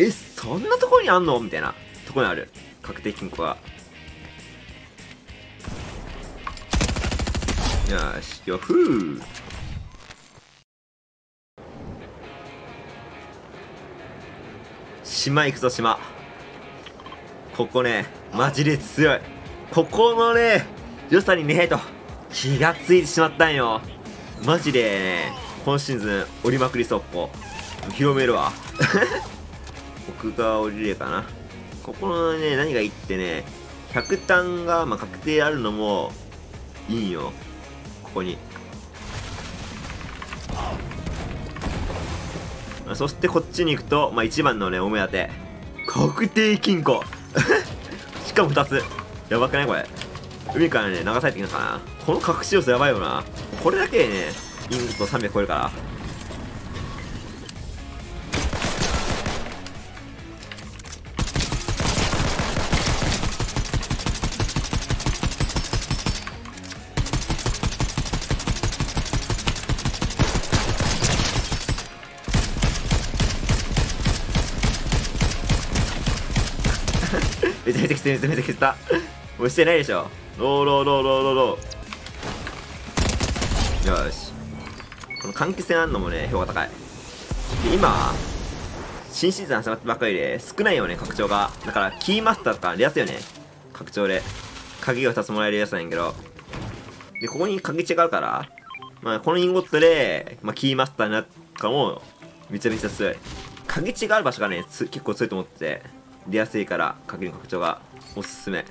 えそんなところにあんの？みたいな。ところにある。確定金庫が。よしよふー。島行くぞ島。ここねマジで強い。ここのね良さにねえと。気がついてしまったんよ。マジでね今シーズン降りまくり速攻。広めるわ。奥側降りれかな。ここのね何がいいってね100タンが、まあ、確定あるのもいいんよ。ここに。そしてこっちに行くと、まあ、一番のねお目当て。確定金庫。しかも2つ。やばくない？これ。海からね流されてきたかな。この隠し要素やばいよな。これだけでねインゴット300超えるから。めちゃめちゃきついめちゃめちゃきつた。もうしてないでしょ。ローローローローローロー。よし。この換気扇あんのもね評価高い。で今新シーズン始まったばっかりで少ないよね拡張が。だからキーマスターとか出やすいよね。拡張で。鍵が2つもらえるやつなんやけど。でここに鍵違うからまあこのインゴットで、まあ、キーマスターになったかもめちゃめちゃ強い。鍵違う場所がね結構強いと思ってて。出やすいから鍵の拡張がおすすめ。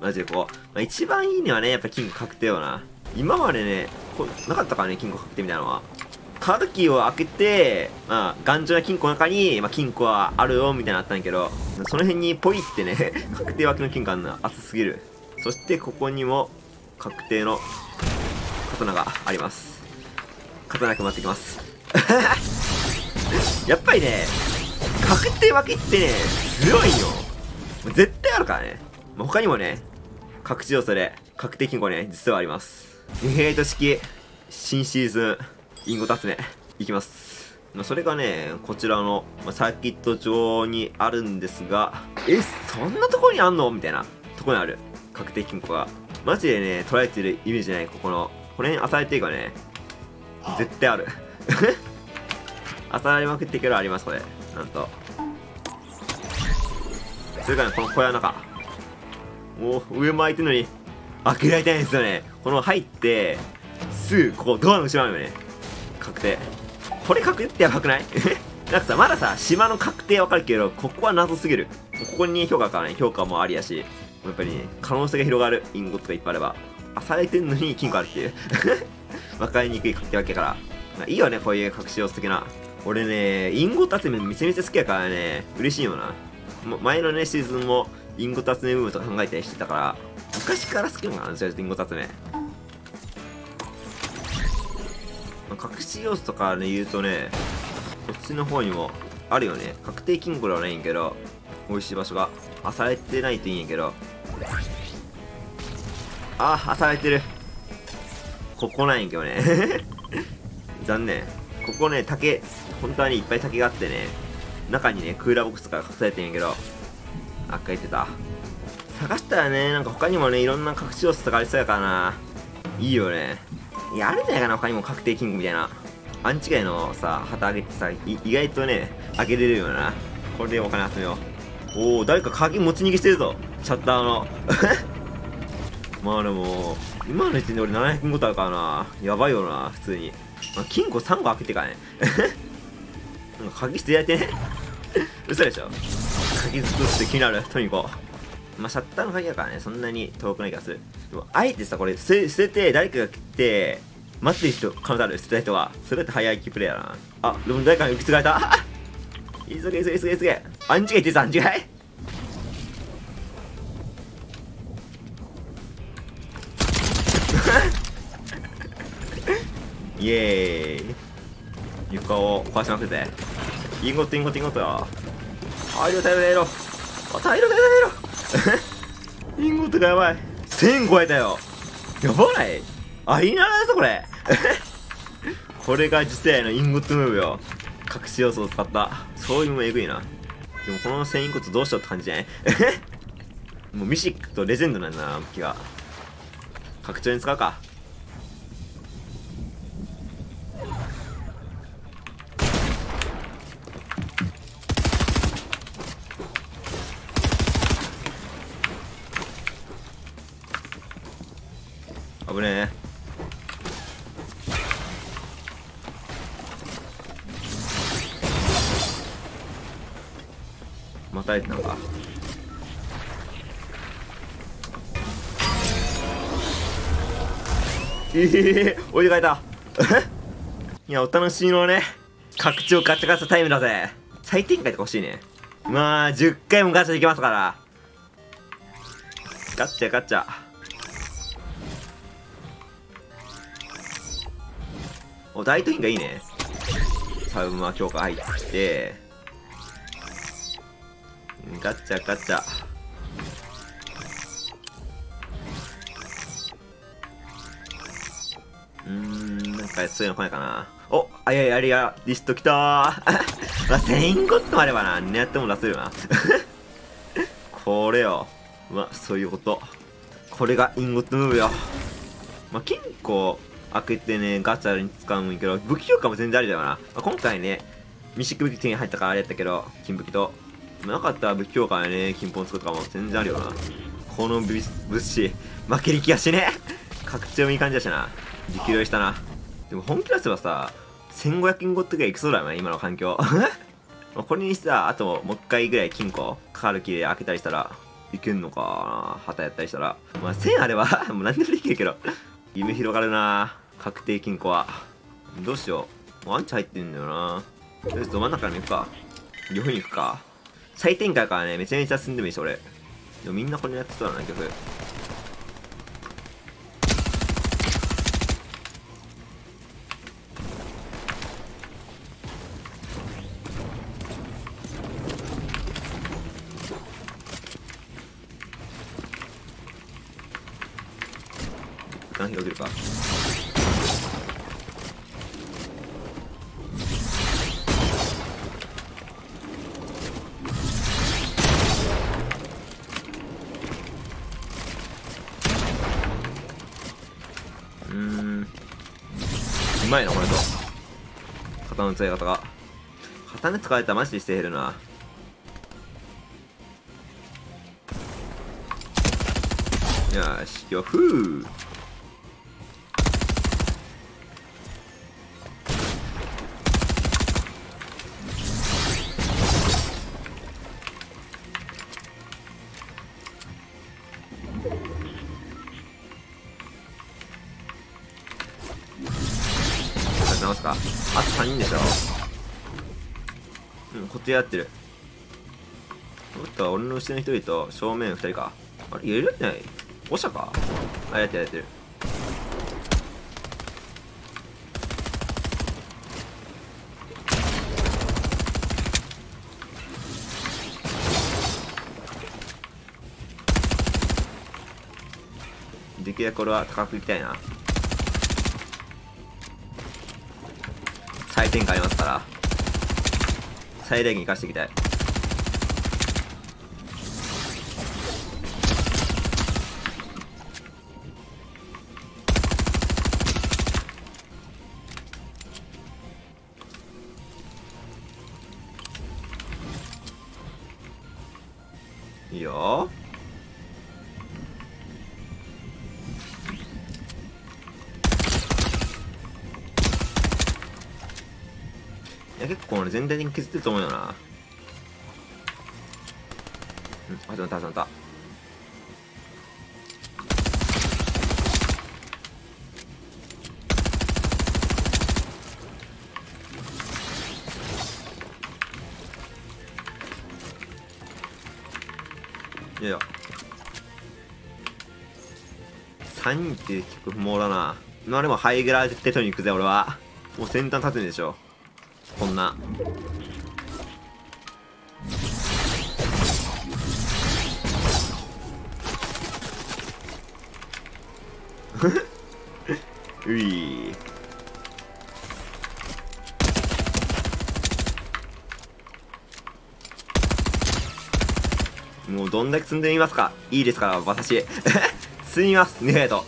マジでこう、まあ、一番いいのはねやっぱ金庫確定よな。今までねこなかったからね金庫確定みたいなのは。カードキーを開けて、まあ、頑丈な金庫の中に、まあ、金庫はあるよみたいなのあったんやけどその辺にポイってね 確定脇の金庫あんの熱すぎる。そしてここにも確定の刀があります。刀配ってきます。やっぱりね確定分けってね強いよ絶対あるからね、ま、他にもね隠し要素で確定金庫ね実はありますヘイト式新シーズンインゴ集めいきますまあ、それがね、こちらの、まあ、サーキット上にあるんですが、え、そんなとこにあんの？みたいなとこにある。確定金庫が。マジでね、捉えてるイメージない、ここの。この辺、あされてるかね、絶対ある。あされまくってけどあります、これ。なんと。それから、この小屋の中。もう、上も開いてるのに、開けられたいんですよね。この入って、すぐ、ここ、ドアの後ろなのよね。確定。これ確定ってやばくない？なんかさ、まださ、島の確定わかるけど、ここは謎すぎる。ここに評価からね、評価もありやし、やっぱりね、可能性が広がるインゴットがいっぱいあれば、あされてんのに金庫あるっていう。わかりにくい確定わけから。いいよね、こういう隠し要素的な。俺ね、インゴット集めちゃめちゃ好きやからね、嬉しいよな。前のね、シーズンも、インゴット集めブームとか考えたりしてたから、昔から好きなのかな、インゴット集め。隠し要素とかね、言うとね、こっちの方にもあるよね。確定金庫ではないんやけど、美味しい場所が。あされてないといいんやけど。あ、あされてる。ここなんやけどね。残念。ここね、竹、本当はね、いっぱい竹があってね、中にね、クーラーボックスとか隠されてんやけど、あっか言ってた。探したらね、なんか他にもね、いろんな隠し要素とかありそうやからな。いいよね。いや、あるんじゃないかな、他にも確定金庫みたいな。アンチ街のさ、旗あげてさ、意外とね、開けれるよな。これでお金集めよう。おお誰か鍵持ち逃げしてるぞ。シャッターの。まあでも、今の時点で俺700金庫あるからな。やばいよな、普通に。まあ、金庫3個開けてからね。なんか鍵捨てられてね。嘘でしょ。鍵ずっとして気になる。とにかく。まあ、シャッターの鍵だからね、そんなに遠くない気がする。でも、あえてさ、これ捨て、捨てて、誰かが来て、待ってる人、可能性ある、捨てた人は。それだって早い気プレイヤーだな。あ、でも誰かに受け継がれた。急げ急げ急げ急げ。アンチがいってさ、アンチがいイエーイ。床を壊しまくって。インゴットインゴットインゴットよ。大量大量大量。あ、大量大量大量。インゴットがやばい。1000超えたよ。やばないありならだぞ、これ。これが次世代のインゴットムーブよ。隠し要素を使った。そういうのもえぐいな。でもこの繊維骨どうしようって感じじゃない？もうミシックとレジェンドなんだな、武器が。拡張に使うか。またえてたのか。ええー、置いてかれた。いやお楽しみのね拡張ガチャガチャタイムだぜ。最展開とか欲しいね。まあ10回もガチャできますから。ガチャガチャ。お大都院がいいね。サウマ強化入って。ガチャガチャ。うーんなんかそういうの来ないかな。おあいやいやありがリストきた。ー まあ1000ゴットあればな。狙っても出せるな。これよ。まあそういうこと。これがインゴットムーブよ。まあ金庫開けてねガチャに使うんやけど武器強化も全然ありだよな、まあ、今回ねミシク武器手に入ったからあれやったけど金武器と。なかったら武器強化やね、金本作るとかも全然あるよな。この物資、負ける気がしね拡張もいい感じだしな。力量したな。でも本気出せばさ、1500金ゴットぐらいいくそうだよね、今の環境。これにしてさ、あともう一回ぐらい金庫、かかる気で開けたりしたら、いけんのかな旗やったりしたら。まあ1000あれば もう何でもできるけど。夢広がるな確定金庫は。どうしよう。もうアンチ入ってんだよなとりあえずど真ん中に行くか。両方に行くか。最展開からね、めちゃめちゃ進んでもいいし、俺。でもみんなこれやってそうだな、曲。一旦広げるか。まいな、これと。刀の使い方が。刀使われたらマジでして減るな。よし、よふー。直すか？あと3人でしょ？うんこっちやってる。おっと俺の後ろの1人と正面2人か？あれ入れるじゃない？オシャか？あやってるやってる。できるだけこれは高くいきたいな。最展開ありますから最大限生かしていきたい。いや結構ね全体的に削ってると思うよな。うん始まった始まった。いやいや。3人って結構不毛だな。まあでもハイグラー絶対取りに行くぜ俺は。もう先端立つんでしょ。こんな。うい。もうどんだけ積んでみますか？いいですから私。積みますねえと。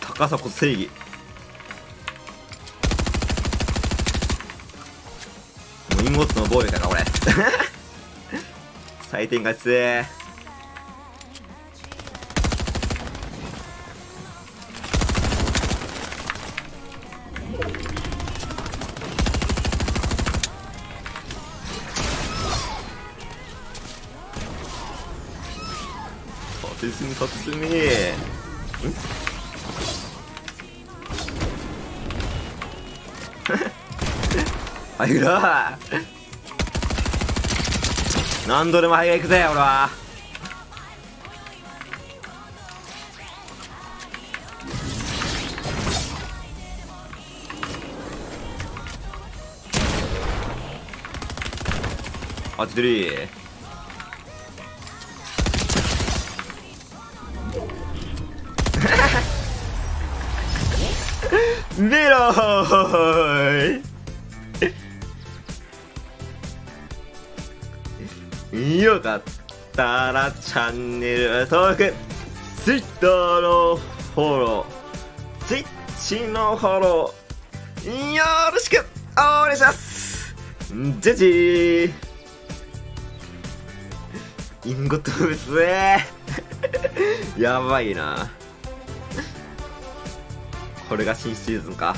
高さこそ正義。もうインゴットの暴力だから俺採点がつえ進み進み。ん あい。ら何度でも早が行くぜ俺は。あってる。メローいよかったらチャンネル登録ツイッターのフォローツイッチのフォローよろしくお願いします。じゃじー。インゴットブス やばいな。これが新シーズンか。